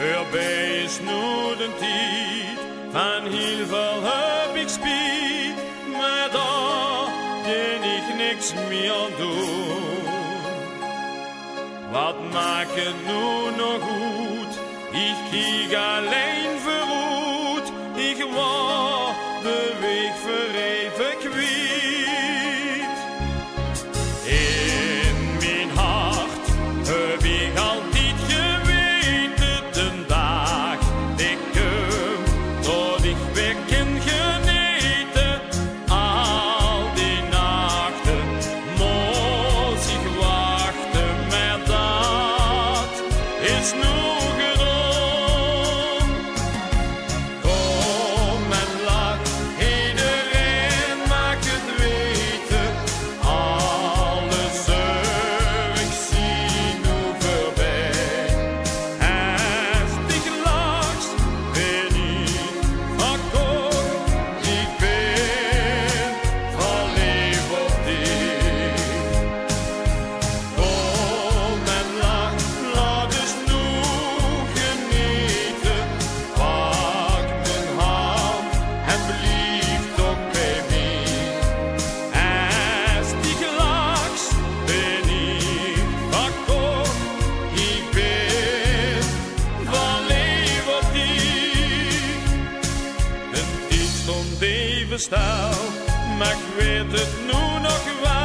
Voorbij is nu de tijd, van heel veel heb ik spiet, maar daar kan ik niks meer aan doen. Wat maakt het nu nog goed? Ik kiek alleen verroet, ik word de weg voor dat is maar ik weet het nu nog wel.